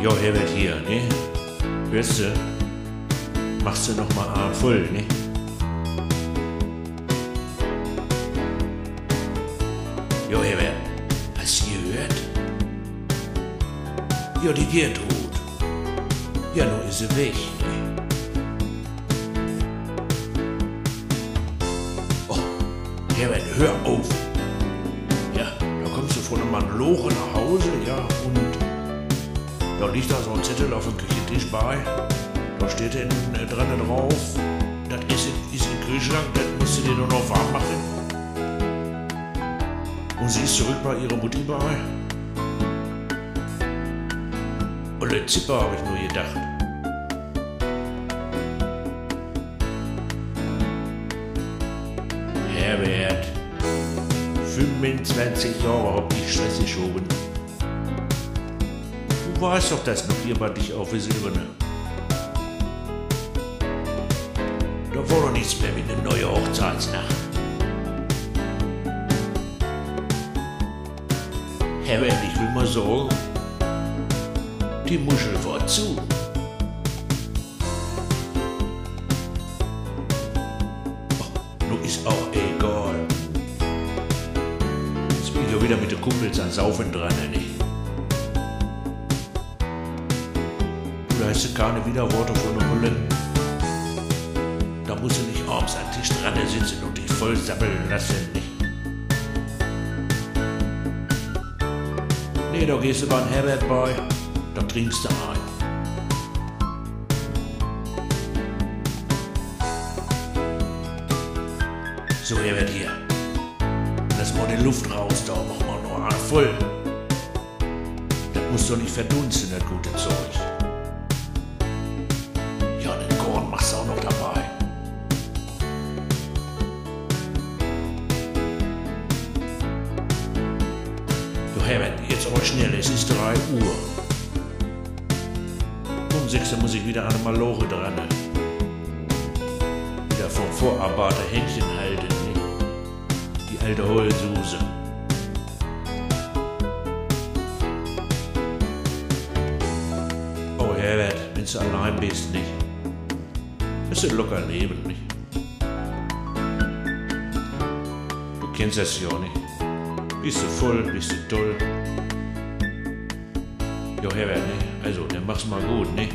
Jo, Herbert hier, ne? Hörst du? Machst du noch mal Arm voll, ne? Jo, Herbert, hast du gehört? Ja, die Gertrud. Ja, nun ist sie weg, ne? Oh, Herbert, hör auf. Ja, da kommst du von einem Maloche nach Hause, ja, und da liegt da so ein Zettel auf dem Küchentisch bei. Da steht dann äh, dran drauf, das ist, ist im Kühlschrank, das musst du dir nur noch warm machen. Und sie ist zurück bei ihrer Mutti bei. Und der Zipper habe ich nur gedacht. Herbert, 25 Jahre hab ich Stress geschoben. Du weißt doch, dass noch jemand dich auf die Silberne. Da war doch nichts mehr wie eine neue Hochzeitsnacht. Herbert, ich will mal sagen, die Muschel war zu. Ach, nun ist auch egal. Jetzt bin ich ja wieder mit den Kumpels an Saufen dran, ne? Hast du keine Widerworte von der Mulle. Da musst du nicht abends am Tisch dran sitzen und dich voll sabbeln lassen? Nee, da gehst du beim Herbert bei, da trinkst du ein. So, Herbert hier. Lass mal die Luft raus, da mach mal noch einen voll. Das muss doch nicht verdunsten, das gute Zeug. Herbert, jetzt aber schnell, es ist 3 Uhr. Um 6 Uhr muss ich wieder an Malore dran. Wieder vom Vorarbeiter Händchen halten, ne? Die alte Heulsuse. Oh Herbert, wenn du allein bist, nicht? Ist ein locker Leben, nicht? Du kennst das ja nicht. Bist du voll, bist du toll. Jo, Herbert, ne? Also, dann mach's mal gut, ne?